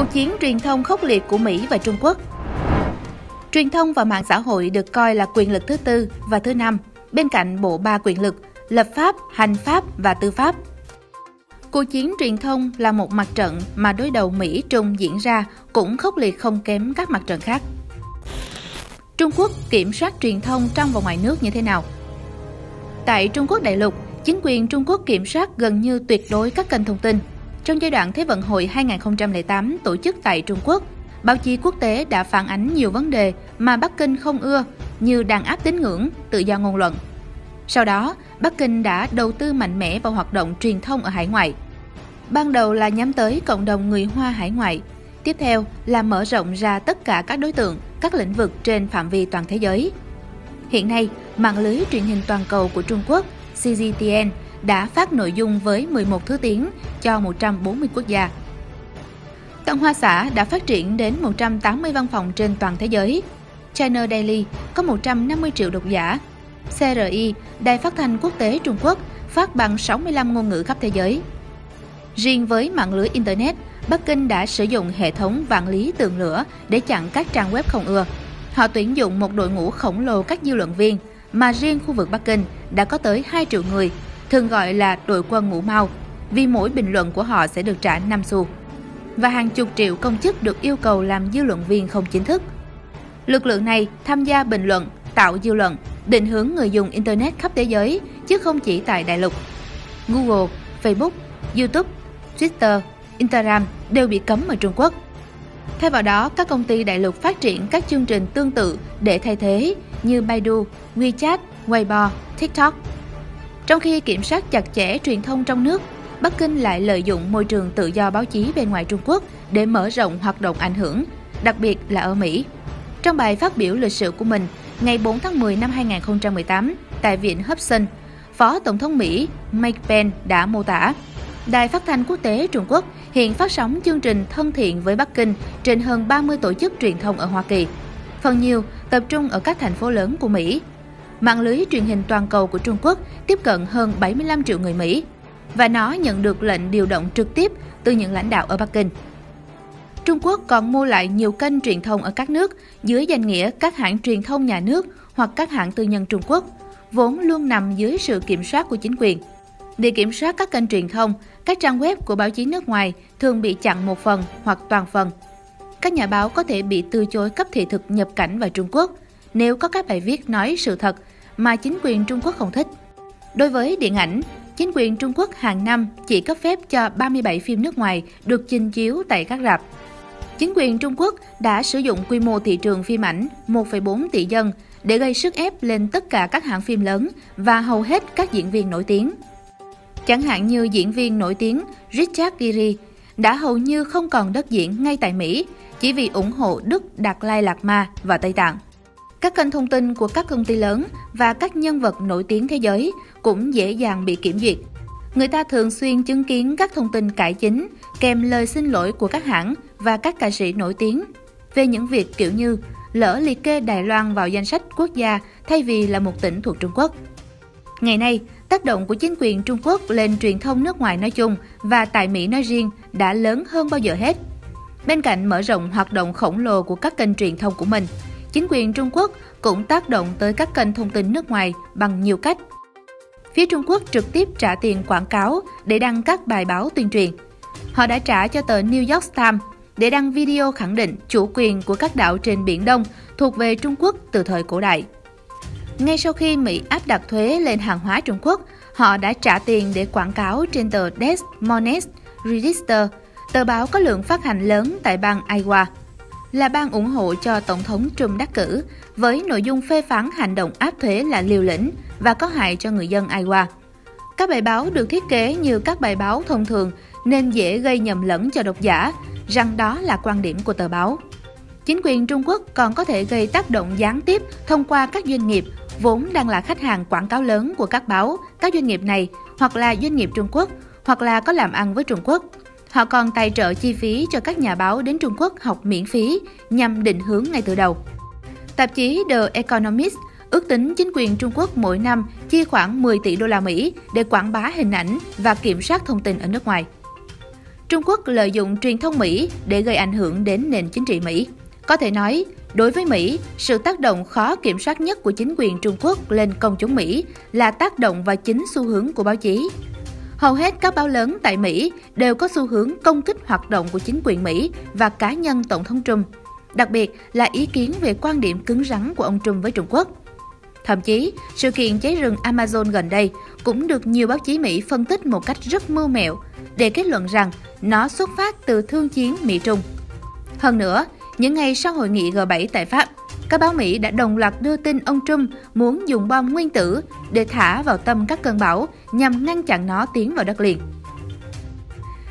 Cuộc chiến truyền thông khốc liệt của Mỹ và Trung Quốc Truyền thông và mạng xã hội được coi là quyền lực thứ tư và thứ năm, bên cạnh bộ ba quyền lực, lập pháp, hành pháp và tư pháp. Cuộc chiến truyền thông là một mặt trận mà đối đầu Mỹ-Trung diễn ra cũng khốc liệt không kém các mặt trận khác. Trung Quốc kiểm soát truyền thông trong và ngoài nước như thế nào? Tại Trung Quốc đại lục, chính quyền Trung Quốc kiểm soát gần như tuyệt đối các kênh thông tin. Trong giai đoạn Thế vận hội 2008 tổ chức tại Trung Quốc, báo chí quốc tế đã phản ánh nhiều vấn đề mà Bắc Kinh không ưa như đàn áp tín ngưỡng, tự do ngôn luận. Sau đó, Bắc Kinh đã đầu tư mạnh mẽ vào hoạt động truyền thông ở hải ngoại. Ban đầu là nhắm tới cộng đồng người Hoa hải ngoại, tiếp theo là mở rộng ra tất cả các đối tượng, các lĩnh vực trên phạm vi toàn thế giới. Hiện nay, mạng lưới truyền hình toàn cầu của Trung Quốc CGTN đã phát nội dung với 11 thứ tiếng cho 140 quốc gia. Tân Hoa Xã đã phát triển đến 180 văn phòng trên toàn thế giới. China Daily có 150 triệu độc giả. CRI, Đài phát thanh quốc tế Trung Quốc, phát bằng 65 ngôn ngữ khắp thế giới. Riêng với mạng lưới Internet, Bắc Kinh đã sử dụng hệ thống vạn lý tường lửa để chặn các trang web không ưa. Họ tuyển dụng một đội ngũ khổng lồ các dư luận viên, mà riêng khu vực Bắc Kinh đã có tới 2 triệu người, thường gọi là đội quân ngũ mau, vì mỗi bình luận của họ sẽ được trả 5 xu. Và hàng chục triệu công chức được yêu cầu làm dư luận viên không chính thức. Lực lượng này tham gia bình luận, tạo dư luận, định hướng người dùng Internet khắp thế giới, chứ không chỉ tại đại lục. Google, Facebook, YouTube, Twitter, Instagram đều bị cấm ở Trung Quốc. Thay vào đó, các công ty đại lục phát triển các chương trình tương tự để thay thế như Baidu, WeChat, Weibo, TikTok. Trong khi kiểm soát chặt chẽ truyền thông trong nước, Bắc Kinh lại lợi dụng môi trường tự do báo chí bên ngoài Trung Quốc để mở rộng hoạt động ảnh hưởng, đặc biệt là ở Mỹ. Trong bài phát biểu lịch sử của mình ngày 4 tháng 10 năm 2018 tại Viện Hudson, Phó Tổng thống Mỹ Mike Pence đã mô tả Đài phát thanh quốc tế Trung Quốc hiện phát sóng chương trình thân thiện với Bắc Kinh trên hơn 30 tổ chức truyền thông ở Hoa Kỳ. Phần nhiều tập trung ở các thành phố lớn của Mỹ. Mạng lưới truyền hình toàn cầu của Trung Quốc tiếp cận hơn 75 triệu người Mỹ và nó nhận được lệnh điều động trực tiếp từ những lãnh đạo ở Bắc Kinh. Trung Quốc còn mua lại nhiều kênh truyền thông ở các nước dưới danh nghĩa các hãng truyền thông nhà nước hoặc các hãng tư nhân Trung Quốc, vốn luôn nằm dưới sự kiểm soát của chính quyền. Để kiểm soát các kênh truyền thông, các trang web của báo chí nước ngoài thường bị chặn một phần hoặc toàn phần. Các nhà báo có thể bị từ chối cấp thị thực nhập cảnh vào Trung Quốc nếu có các bài viết nói sự thật mà chính quyền Trung Quốc không thích. Đối với điện ảnh, chính quyền Trung Quốc hàng năm chỉ cấp phép cho 37 phim nước ngoài được trình chiếu tại các rạp. Chính quyền Trung Quốc đã sử dụng quy mô thị trường phim ảnh 1,4 tỷ dân để gây sức ép lên tất cả các hãng phim lớn và hầu hết các diễn viên nổi tiếng. Chẳng hạn như diễn viên nổi tiếng Richard Gere đã hầu như không còn đất diễn ngay tại Mỹ chỉ vì ủng hộ Đức Đạt Lai Lạt Ma và Tây Tạng. Các kênh thông tin của các công ty lớn và các nhân vật nổi tiếng thế giới cũng dễ dàng bị kiểm duyệt. Người ta thường xuyên chứng kiến các thông tin cải chính kèm lời xin lỗi của các hãng và các ca sĩ nổi tiếng về những việc kiểu như lỡ liệt kê Đài Loan vào danh sách quốc gia thay vì là một tỉnh thuộc Trung Quốc. Ngày nay, tác động của chính quyền Trung Quốc lên truyền thông nước ngoài nói chung và tại Mỹ nói riêng đã lớn hơn bao giờ hết. Bên cạnh mở rộng hoạt động khổng lồ của các kênh truyền thông của mình, chính quyền Trung Quốc cũng tác động tới các kênh thông tin nước ngoài bằng nhiều cách. Phía Trung Quốc trực tiếp trả tiền quảng cáo để đăng các bài báo tuyên truyền. Họ đã trả cho tờ New York Times để đăng video khẳng định chủ quyền của các đảo trên Biển Đông thuộc về Trung Quốc từ thời cổ đại. Ngay sau khi Mỹ áp đặt thuế lên hàng hóa Trung Quốc, họ đã trả tiền để quảng cáo trên tờ Des Moines Register, tờ báo có lượng phát hành lớn tại bang Iowa. Là ban ủng hộ cho Tổng thống Trump đắc cử, với nội dung phê phán hành động áp thuế là liều lĩnh và có hại cho người dân Iowa. Các bài báo được thiết kế như các bài báo thông thường nên dễ gây nhầm lẫn cho độc giả rằng đó là quan điểm của tờ báo. Chính quyền Trung Quốc còn có thể gây tác động gián tiếp thông qua các doanh nghiệp vốn đang là khách hàng quảng cáo lớn của các báo, các doanh nghiệp này hoặc là doanh nghiệp Trung Quốc hoặc là có làm ăn với Trung Quốc. Họ còn tài trợ chi phí cho các nhà báo đến Trung Quốc học miễn phí nhằm định hướng ngay từ đầu. Tạp chí The Economist ước tính chính quyền Trung Quốc mỗi năm chi khoảng 10 tỷ đô la Mỹ để quảng bá hình ảnh và kiểm soát thông tin ở nước ngoài. Trung Quốc lợi dụng truyền thông Mỹ để gây ảnh hưởng đến nền chính trị Mỹ. Có thể nói, đối với Mỹ, sự tác động khó kiểm soát nhất của chính quyền Trung Quốc lên công chúng Mỹ là tác động vào chính xu hướng của báo chí. Hầu hết các báo lớn tại Mỹ đều có xu hướng công kích hoạt động của chính quyền Mỹ và cá nhân Tổng thống Trump, đặc biệt là ý kiến về quan điểm cứng rắn của ông Trump với Trung Quốc. Thậm chí, sự kiện cháy rừng Amazon gần đây cũng được nhiều báo chí Mỹ phân tích một cách rất mưu mẹo để kết luận rằng nó xuất phát từ thương chiến Mỹ-Trung. Hơn nữa, những ngày sau hội nghị G7 tại Pháp, các báo Mỹ đã đồng loạt đưa tin ông Trump muốn dùng bom nguyên tử để thả vào tâm các cơn bão nhằm ngăn chặn nó tiến vào đất liền.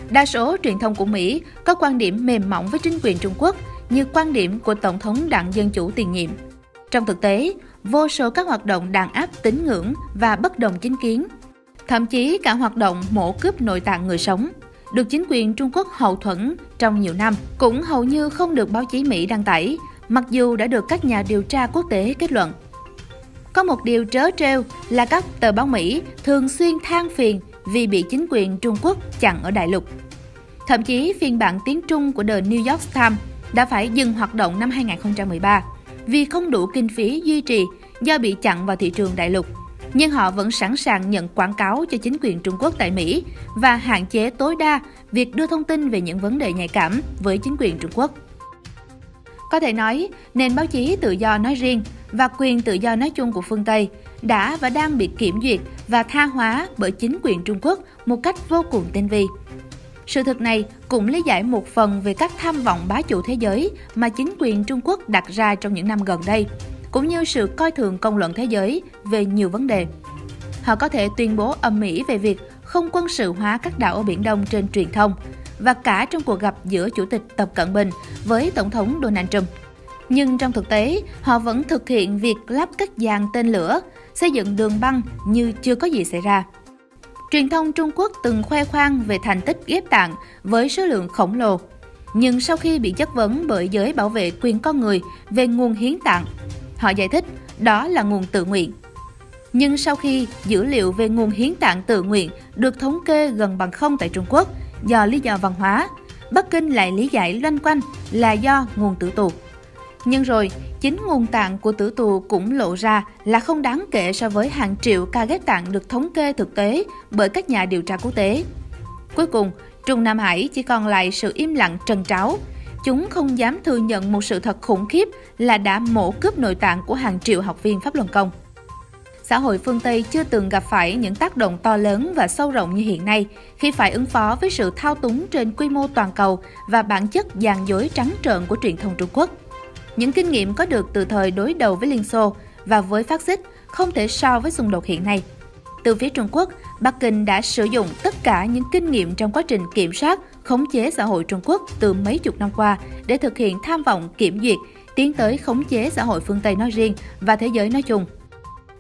Đa số truyền thông của Mỹ có quan điểm mềm mỏng với chính quyền Trung Quốc như quan điểm của Tổng thống Đảng Dân Chủ tiền nhiệm. Trong thực tế, vô số các hoạt động đàn áp tín ngưỡng và bất đồng chính kiến, thậm chí cả hoạt động mổ cướp nội tạng người sống, được chính quyền Trung Quốc hậu thuẫn trong nhiều năm, cũng hầu như không được báo chí Mỹ đăng tải, mặc dù đã được các nhà điều tra quốc tế kết luận. Có một điều trớ trêu là các tờ báo Mỹ thường xuyên than phiền vì bị chính quyền Trung Quốc chặn ở đại lục. Thậm chí phiên bản tiếng Trung của The New York Times đã phải dừng hoạt động năm 2013 vì không đủ kinh phí duy trì do bị chặn vào thị trường đại lục. Nhưng họ vẫn sẵn sàng nhận quảng cáo cho chính quyền Trung Quốc tại Mỹ và hạn chế tối đa việc đưa thông tin về những vấn đề nhạy cảm với chính quyền Trung Quốc. Có thể nói, nền báo chí tự do nói riêng và quyền tự do nói chung của phương Tây đã và đang bị kiểm duyệt và tha hóa bởi chính quyền Trung Quốc một cách vô cùng tinh vi. Sự thật này cũng lý giải một phần về các tham vọng bá chủ thế giới mà chính quyền Trung Quốc đặt ra trong những năm gần đây, cũng như sự coi thường công luận thế giới về nhiều vấn đề. Họ có thể tuyên bố âm mỹ về việc không quân sự hóa các đảo ở Biển Đông trên truyền thông và cả trong cuộc gặp giữa Chủ tịch Tập Cận Bình với Tổng thống Donald Trump. Nhưng trong thực tế, họ vẫn thực hiện việc lắp các dàn tên lửa, xây dựng đường băng như chưa có gì xảy ra. Truyền thông Trung Quốc từng khoe khoang về thành tích ghép tạng với số lượng khổng lồ. Nhưng sau khi bị chất vấn bởi giới bảo vệ quyền con người về nguồn hiến tạng, họ giải thích đó là nguồn tự nguyện. Nhưng sau khi dữ liệu về nguồn hiến tạng tự nguyện được thống kê gần bằng không tại Trung Quốc do lý do văn hóa, Bắc Kinh lại lý giải loanh quanh là do nguồn tử tù. Nhưng rồi, chính nguồn tạng của tử tù cũng lộ ra là không đáng kể so với hàng triệu ca ghép tạng được thống kê thực tế bởi các nhà điều tra quốc tế. Cuối cùng, Trung Nam Hải chỉ còn lại sự im lặng trần tráo. Chúng không dám thừa nhận một sự thật khủng khiếp là đã mổ cướp nội tạng của hàng triệu học viên Pháp luân công. Xã hội phương Tây chưa từng gặp phải những tác động to lớn và sâu rộng như hiện nay khi phải ứng phó với sự thao túng trên quy mô toàn cầu và bản chất dàn dối trắng trợn của truyền thông Trung Quốc. Những kinh nghiệm có được từ thời đối đầu với Liên Xô và với phát xít không thể so với xung đột hiện nay. Từ phía Trung Quốc, Bắc Kinh đã sử dụng tất cả những kinh nghiệm trong quá trình kiểm soát, khống chế xã hội Trung Quốc từ mấy chục năm qua để thực hiện tham vọng kiểm duyệt, tiến tới khống chế xã hội phương Tây nói riêng và thế giới nói chung.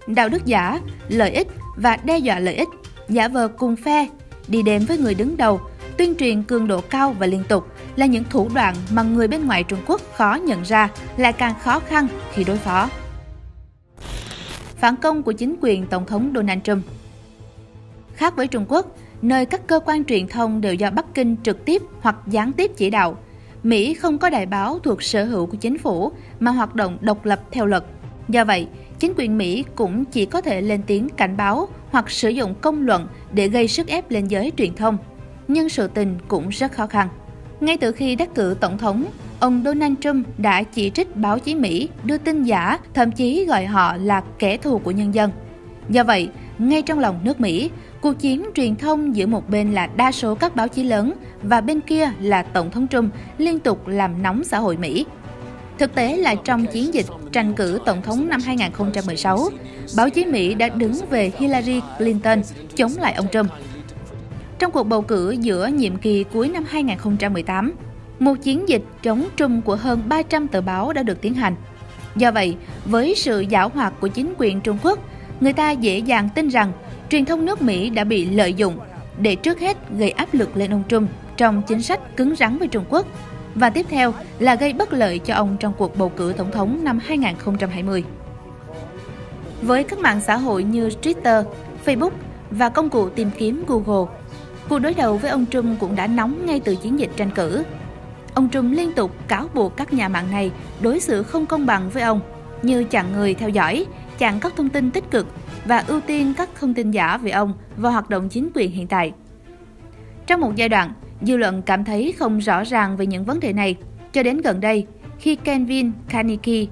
Đạo đức giả, lợi ích và đe dọa lợi ích, giả vờ cùng phe, đi đêm với người đứng đầu, tuyên truyền cường độ cao và liên tục là những thủ đoạn mà người bên ngoài Trung Quốc khó nhận ra lại càng khó khăn khi đối phó. Phản công của chính quyền Tổng thống Donald Trump Khác với Trung Quốc, nơi các cơ quan truyền thông đều do Bắc Kinh trực tiếp hoặc gián tiếp chỉ đạo, Mỹ không có đại báo thuộc sở hữu của chính phủ mà hoạt động độc lập theo luật. Do vậy, chính quyền Mỹ cũng chỉ có thể lên tiếng cảnh báo hoặc sử dụng công luận để gây sức ép lên giới truyền thông. Nhưng sự tình cũng rất khó khăn. Ngay từ khi đắc cử tổng thống, ông Donald Trump đã chỉ trích báo chí Mỹ đưa tin giả, thậm chí gọi họ là kẻ thù của nhân dân. Do vậy, ngay trong lòng nước Mỹ, cuộc chiến truyền thông giữa một bên là đa số các báo chí lớn và bên kia là Tổng thống Trump liên tục làm nóng xã hội Mỹ. Thực tế là trong chiến dịch tranh cử Tổng thống năm 2016, báo chí Mỹ đã đứng về Hillary Clinton chống lại ông Trump. Trong cuộc bầu cử giữa nhiệm kỳ cuối năm 2018, một chiến dịch chống Trump của hơn 300 tờ báo đã được tiến hành. Do vậy, với sự giảo hoạt của chính quyền Trung Quốc, người ta dễ dàng tin rằng truyền thông nước Mỹ đã bị lợi dụng để trước hết gây áp lực lên ông Trump trong chính sách cứng rắn với Trung Quốc và tiếp theo là gây bất lợi cho ông trong cuộc bầu cử tổng thống năm 2020. Với các mạng xã hội như Twitter, Facebook và công cụ tìm kiếm Google, Cuộc đối đầu với ông Trump cũng đã nóng ngay từ chiến dịch tranh cử. Ông Trump liên tục cáo buộc các nhà mạng này đối xử không công bằng với ông, như chặn người theo dõi, chặn các thông tin tích cực và ưu tiên các thông tin giả về ông và hoạt động chính quyền hiện tại. Trong một giai đoạn, dư luận cảm thấy không rõ ràng về những vấn đề này, cho đến gần đây, khi Kevin Kaniki,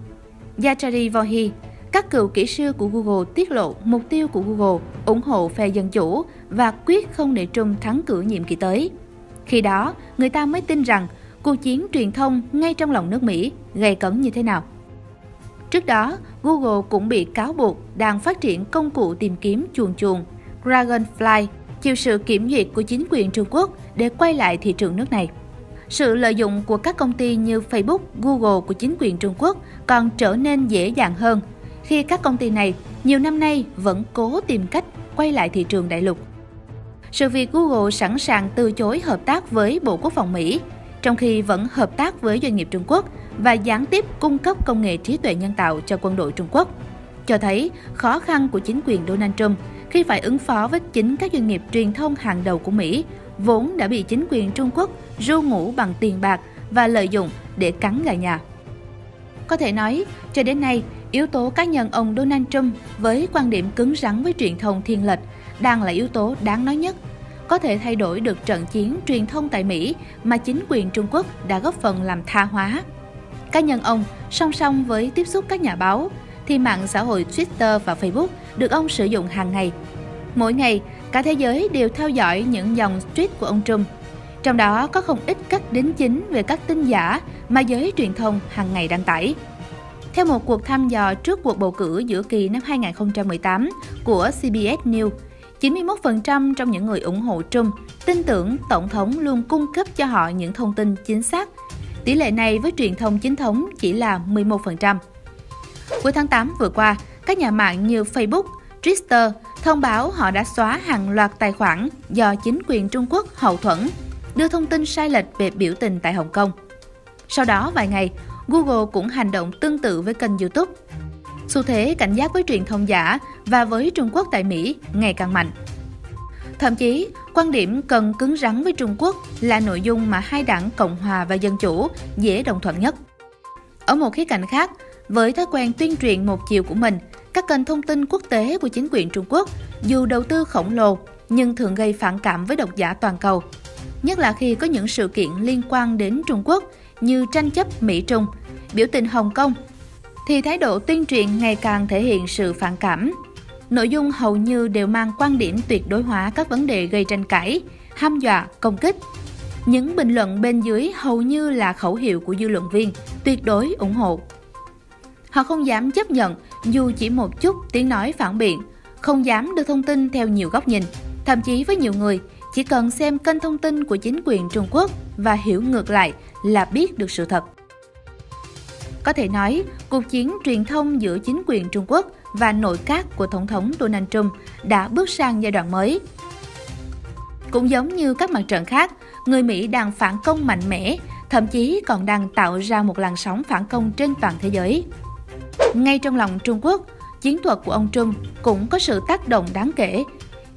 Yachari Vohi, các cựu kỹ sư của Google tiết lộ mục tiêu của Google ủng hộ phe dân chủ và quyết không để Trump thắng cử nhiệm kỳ tới. Khi đó, người ta mới tin rằng cuộc chiến truyền thông ngay trong lòng nước Mỹ gay cấn như thế nào. Trước đó, Google cũng bị cáo buộc đang phát triển công cụ tìm kiếm chuồn chuồn Dragonfly chịu sự kiểm duyệt của chính quyền Trung Quốc để quay lại thị trường nước này. Sự lợi dụng của các công ty như Facebook, Google của chính quyền Trung Quốc còn trở nên dễ dàng hơn khi các công ty này nhiều năm nay vẫn cố tìm cách quay lại thị trường đại lục. Sự việc Google sẵn sàng từ chối hợp tác với Bộ Quốc phòng Mỹ, trong khi vẫn hợp tác với doanh nghiệp Trung Quốc và gián tiếp cung cấp công nghệ trí tuệ nhân tạo cho quân đội Trung Quốc, cho thấy khó khăn của chính quyền Donald Trump khi phải ứng phó với chính các doanh nghiệp truyền thông hàng đầu của Mỹ, vốn đã bị chính quyền Trung Quốc ru ngủ bằng tiền bạc và lợi dụng để cắn gà nhà. Có thể nói, cho đến nay, yếu tố cá nhân ông Donald Trump với quan điểm cứng rắn với truyền thông thiên lệch đang là yếu tố đáng nói nhất có thể thay đổi được trận chiến truyền thông tại Mỹ mà chính quyền Trung Quốc đã góp phần làm tha hóa. Cá nhân ông, song song với tiếp xúc các nhà báo, thì mạng xã hội Twitter và Facebook được ông sử dụng hàng ngày. Mỗi ngày, cả thế giới đều theo dõi những dòng tweet của ông Trump. Trong đó có không ít các đính chính về các tin giả mà giới truyền thông hàng ngày đăng tải. Theo một cuộc thăm dò trước cuộc bầu cử giữa kỳ năm 2018 của CBS News, 91% trong những người ủng hộ Trump tin tưởng Tổng thống luôn cung cấp cho họ những thông tin chính xác. Tỷ lệ này với truyền thông chính thống chỉ là 11%. Cuối tháng 8 vừa qua, các nhà mạng như Facebook, Twitter thông báo họ đã xóa hàng loạt tài khoản do chính quyền Trung Quốc hậu thuẫn, đưa thông tin sai lệch về biểu tình tại Hồng Kông. Sau đó vài ngày, Google cũng hành động tương tự với kênh YouTube. Xu thế cảnh giác với truyền thông giả và với Trung Quốc tại Mỹ ngày càng mạnh. Thậm chí, quan điểm cần cứng rắn với Trung Quốc là nội dung mà hai đảng Cộng hòa và Dân chủ dễ đồng thuận nhất. Ở một khía cạnh khác, với thói quen tuyên truyền một chiều của mình, các kênh thông tin quốc tế của chính quyền Trung Quốc dù đầu tư khổng lồ nhưng thường gây phản cảm với độc giả toàn cầu. Nhất là khi có những sự kiện liên quan đến Trung Quốc như tranh chấp Mỹ-Trung, biểu tình Hồng Kông, thì thái độ tuyên truyền ngày càng thể hiện sự phản cảm. Nội dung hầu như đều mang quan điểm tuyệt đối hóa các vấn đề gây tranh cãi, ham dọa, công kích. Những bình luận bên dưới hầu như là khẩu hiệu của dư luận viên, tuyệt đối ủng hộ. Họ không dám chấp nhận dù chỉ một chút tiếng nói phản biện, không dám đưa thông tin theo nhiều góc nhìn. Thậm chí với nhiều người, chỉ cần xem kênh thông tin của chính quyền Trung Quốc và hiểu ngược lại là biết được sự thật. Có thể nói, cuộc chiến truyền thông giữa chính quyền Trung Quốc và nội các của Tổng thống Donald Trump đã bước sang giai đoạn mới. Cũng giống như các mặt trận khác, người Mỹ đang phản công mạnh mẽ, thậm chí còn đang tạo ra một làn sóng phản công trên toàn thế giới. Ngay trong lòng Trung Quốc, chiến thuật của ông Trump cũng có sự tác động đáng kể.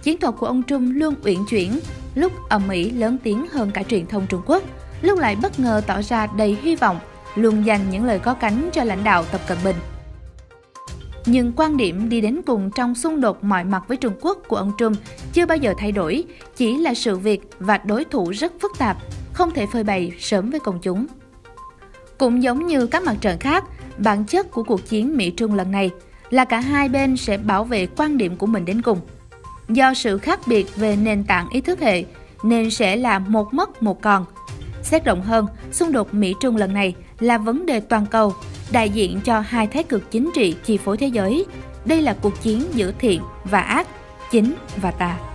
Chiến thuật của ông Trump luôn uyển chuyển, lúc ầm ĩ lớn tiếng hơn cả truyền thông Trung Quốc, lúc lại bất ngờ tỏ ra đầy hy vọng, luôn dành những lời có cánh cho lãnh đạo Tập Cận Bình. Nhưng quan điểm đi đến cùng trong xung đột mọi mặt với Trung Quốc của ông Trump chưa bao giờ thay đổi, chỉ là sự việc và đối thủ rất phức tạp, không thể phơi bày sớm với công chúng. Cũng giống như các mặt trận khác, bản chất của cuộc chiến Mỹ-Trung lần này là cả hai bên sẽ bảo vệ quan điểm của mình đến cùng. Do sự khác biệt về nền tảng ý thức hệ, nên sẽ là một mất một còn. Xét rộng hơn, xung đột Mỹ-Trung lần này là vấn đề toàn cầu, đại diện cho hai thái cực chính trị chi phối thế giới. Đây là cuộc chiến giữa thiện và ác, chính và tà.